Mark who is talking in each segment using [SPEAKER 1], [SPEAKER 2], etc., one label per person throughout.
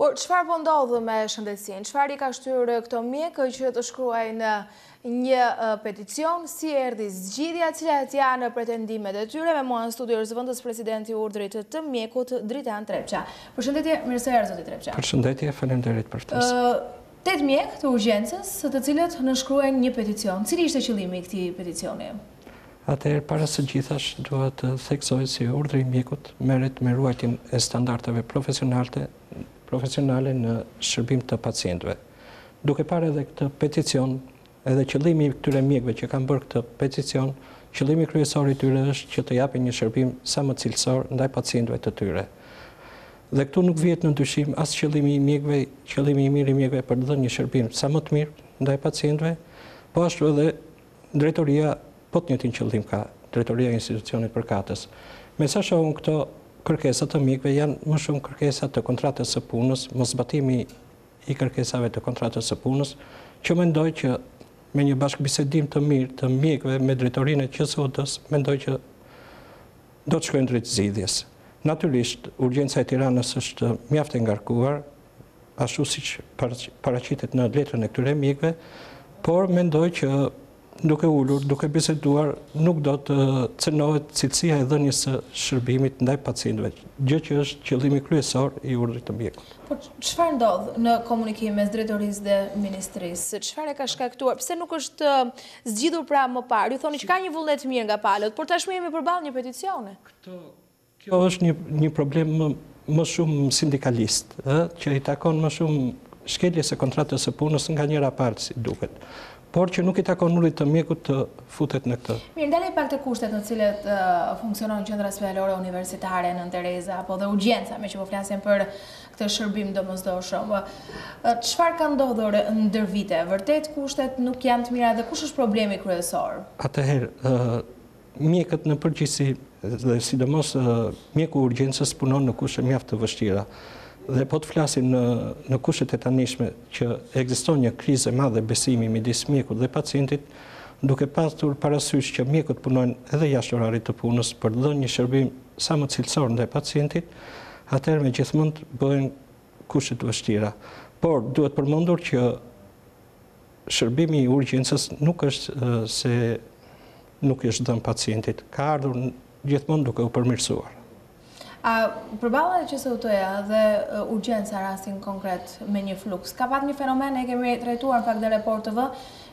[SPEAKER 1] Por çfarë po ndodh me shëndetësinë? Çfarë i ka shtyrë këto mjekë që të shkruajnë një peticion, si erdhi zgjidhja, cilat janë pretendimet e tyre, me mua në studio është zëvendëspresidenti i Urdhrit të mjekut, Dritan Trepça. Përshëndetje, mirë se erdhët,
[SPEAKER 2] zoti Trepça. Përshëndetje, faleminderit për ftesë.
[SPEAKER 1] Tetë mjekë të urgjencës, të cilët nënshkruajnë një peticion. Cili ishte qëllimi i këtij peticioni?
[SPEAKER 2] Atëherë, para së gjithash, dua të theksoj se urdhri i mjekut merret me ruajtjen e standardeve profesionalte profesionale në shërbim të pacientëve. Duke parë edhe këtë peticion, edhe qëllimi i këtyre mjekëve që kanë bërë këtë peticion, qëllimi kryesor i tyre është që të japin një shërbim sa më cilësor ndaj pacientëve të tyre. Dhe këtu nuk vihet në dyshim as qëllimi i mjekëve, qëllimi i mirë i mjekëve për të dhënë një shërbim sa më të mirë ndaj pacientëve, po ashtu edhe Drejtoria po të njëjtin qëllim ka, drejtoria e institucionit përkatës. Me sa shoh unë këto kërkesa të mjekëve janë më shumë kërkesa të kontratës së punës, moszbatimi i kërkesave të kontratës së punës, që mendoj që me një bashkëbisedim të mirë të mjekëve me drejtorinë e QSUT-së, mendoj që do të shkojnë drejt zgjidhjes. Natyrisht, urgjenca e Tiranës është mjaft e ngarkuar, ashtu siç paraqitet në letrën e këtyre mjekëve, por mendoj që duke ulur, duke biseduar, nuk do të cenohet cilësia e dhënies së shërbimit ndaj pacientëve, gjë që është qëllimi kryesor i urdhrit të mjekut.
[SPEAKER 1] Por çfarë ndodh në komunikim mes drejtorisë dhe ministrisë? Çfarë e ka shkaktuar? Pse nuk është zgjidhur pra më parë? Ju thoni që ka një vullnet mirë nga palët, por tashmë jemi përballë një peticioni.
[SPEAKER 2] Kjo është një një problem më më shumë sindikalist, ë, që i takon më shumë shkeljes së kontratës së punës nga njëra palë, si duket, por që nuk i takon urdhrit të mjekut të futet në këtë.
[SPEAKER 1] Mirë, ndalemi pak te kushtet në të cilat funksionon Qendra Spitalore Universitare Nënë Tereza apo dhe urgjenca, meqë po flasim për këtë shërbim domosdoshëm. Çfarë ka ndodhur ndër vite? Vërtet kushtet nuk janë të mira dhe kush është problemi kryesor?
[SPEAKER 2] Atëherë, ë, Mjekët në përgjithësi dhe sidomos mjeku i urgjencës punon në kushte mjaft të vështira dhe po të flasim në në kushtet e tanishme që ekziston një krizë e madhe besimi midis mjekut dhe pacientit, duke pasur parasysh që mjekët punojnë edhe jashtë orarit të punës për të dhënë një shërbim sa më cilësor ndaj pacientit, atëherë me gjithë mend bëhen kushte të vështira. Por duhet përmendur që Shërbimi i urgjencës nuk është se nuk i është dhënë pacientit, ka ardhur gjithmonë duke u përmirësuar.
[SPEAKER 1] A e përballon QSUT-ja dhe urgjenca në rastin konkret me një fluks, ka pasur një fenomen e kemi trajtuar në fakt në Report TV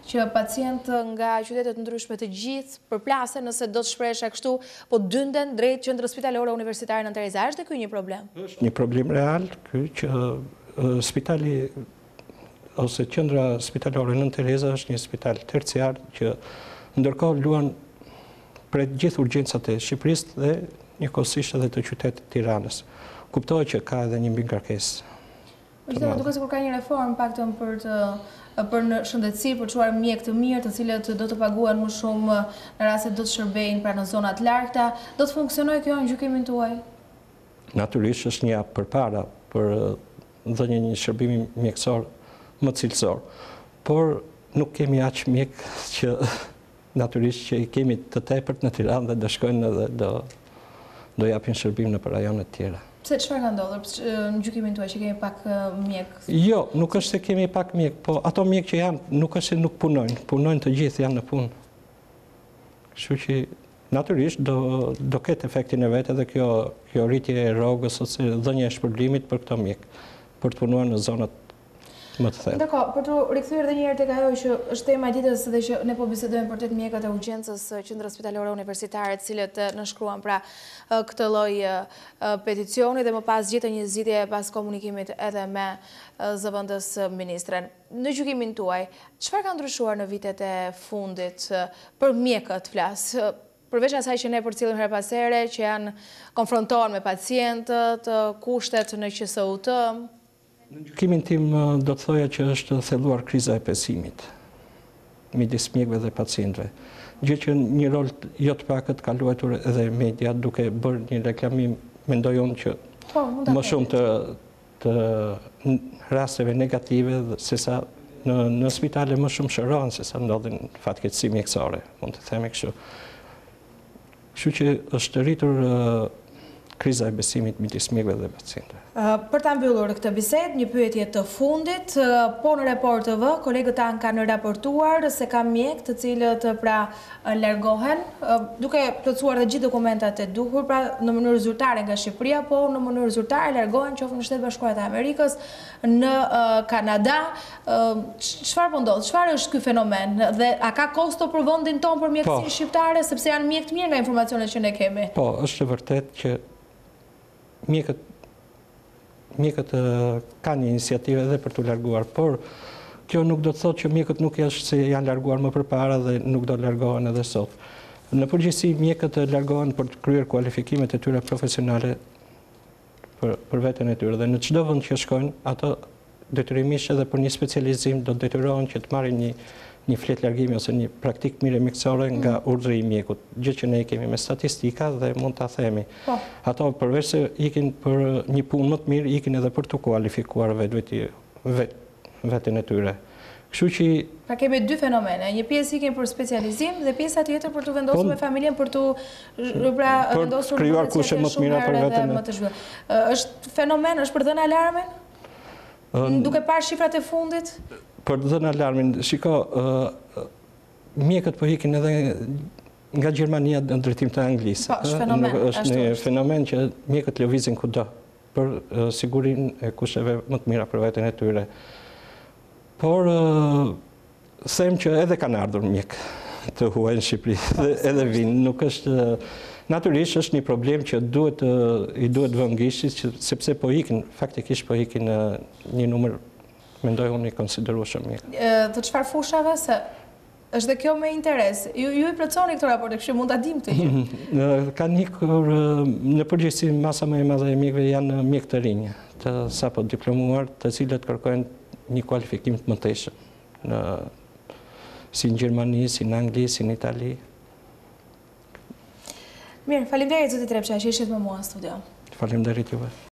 [SPEAKER 1] që pacientë nga qytete të ndryshme të gjithë përplasen nëse do të shprehesha kështu, po dynden drejt Qendrës Spitalore Universitare Nënë Tereza, a është dhe ky një problem?
[SPEAKER 2] Është një problem real ky që spitali ose Qendra Spitalore Nënë Tereza është një spital terciar që ndërkohë luan për të gjithë urgjencat e Shqipërisë dhe njëkohësisht edhe të qytetit të Tiranës. Kuptohet që ka edhe një mbingarkesë.
[SPEAKER 1] Gjithashtu duket sikur ka një reformë të paktën për të për në shëndetësi, për të çuar mjekë të mirë, të cilët do të paguhen më shumë në rast se do të shërbejnë pra në zona të largëta, do të funksionojë kjo në gjykimin tuaj?
[SPEAKER 2] Natyrisht është një hap përpara për Dhënien e një shërbimi mjekësor më cilësor. Por nuk kemi aq mjekë që natyrisht që i kemi të tepërt në Tiranë dhe do shkojnë dhe do do japin shërbim nëpër rajonet tjera.
[SPEAKER 1] Pse çfarë ka ndodhur në gjykimin tuaj që kemi pak mjekë?
[SPEAKER 2] Jo, nuk është se kemi pak mjekë, po ato mjekë që janë nuk është se nuk punojnë, punojnë të gjithë, janë në punë. Kështu që Natyrisht do do ketë efektin e vet edhe kjo kjo rritje e rrogës ose dhënia e shpërblimit për këto mjekë për të punuar në zonat më të thella.
[SPEAKER 1] Dakor, për t'u rikthyer edhe një herë tek ajo që është tema e ditës dhe që ne po bisedojmë për tek mjekët e urgjencës së Qendrës Spitalore Universitare të cilët nënshkruan pra këtë lloj peticioni dhe më pas gjetën një zgjidhje pas komunikimit edhe me zëvendësministren. Në gjykimin tuaj, çfarë ka ndryshuar në vitet e fundit, për mjekët flas, përveç asaj që ne përcjellim herë pas here, që janë, konfrontohen me pacientët, kushtet në QSUT?
[SPEAKER 2] Në gjykimin tim do të thoja që është thelluar kriza e besimit midis mjekëve dhe pacientëve, gjë që një rol jo të pakët ka luajtur edhe media duke bërë një reklamim, mendoj unë që më shumë të të rasteve negative sesa në spitale më shumë shërohen sesa ndodhin fatkeqësi mjekësore, mund të themi kështu. Kështu që është rritur kriza e besimit midis mjekëve dhe pacientëve.
[SPEAKER 1] Për ta mbyllur këtë bisedë, një pyetje të fundit, po në Report TV, kolegët tanë kanë raportuar se ka mjekë të cilët pra largohen, duke plotësuar të gjithë dokumentat e duhur, pra në mënyrë zyrtare nga Shqipëria, po në mënyrë zyrtare largohen qoftë në Shtetet e Bashkuara të Amerikës, në Kanada, çfarë po ndodh, çfarë është ky fenomen dhe a ka kosto për vendin tonë për mjekësinë po. shqiptare, sepse janë mjekë të mirë nga informacionet që ne kemi.
[SPEAKER 2] Po, është e vërtetë që mjekët Mjekët kanë një iniciativë edhe për t'u larguar, por kjo nuk do të thotë që mjekët nuk është se janë larguar më përpara dhe nuk do largohen edhe sot. Në përgjithësi mjekët largohen për të kryer kualifikimet e tyre profesionale për veten e tyre dhe në çdo vend që shkojnë, ato Detyrimisht edhe për një specializim do të detyrohen që të marrin një një fletë largimi ose një praktikë të mirë mjekësore nga mm. urdhri i mjekut, gjë që ne i kemi me statistika dhe mund ta themi. Po. Ato përveçse ikin për një punë më të mirë, ikin edhe për të kualifikuar veten e tyre. Kështu që
[SPEAKER 1] pra kemi dy fenomene, një pjesë ikin për specializim dhe pjesa tjetër për të vendosur po, me familjen për të pra vendosur
[SPEAKER 2] krijuar kushte më të mira për veten.
[SPEAKER 1] Është fenomen, është për të dhënë alarmin? Duke parë shifrat e fundit?
[SPEAKER 2] Për të dhënë alarmin, shiko, mjekët po ikin edhe nga Gjermania në drejtim të Anglisë.
[SPEAKER 1] Po, është fenomen.
[SPEAKER 2] Është një fenomen që mjekët lëvizin kudo për sigurimin e kushteve më të mira për veten e tyre. Por, Them që edhe kanë ardhur mjekë të huaj në Shqipëri dhe edhe vijnë, nuk është natyrisht është një problem që duhet i duhet vënë gishti sepse po ikin, faktikisht po ikin një numër mendoj unë i konsiderueshëm mjekësh.
[SPEAKER 1] Të çfarë fushave se është dhe kjo me interes. Ju, ju i plotësoni këtë raport, e kështë mund të adim të
[SPEAKER 2] ju. Kanë ikur, në përgjithësi, masa më e madhe e mjekëve janë mjekë të rinj, të sapodiplomuar, të cilët kërkojnë një kualifikim të mëtejshëm. si në Gjermani, si në Angli, si në Itali.
[SPEAKER 1] Mirë, faleminderit, zoti Repqa, që ishit me mua në studio.
[SPEAKER 2] Faleminderit juve.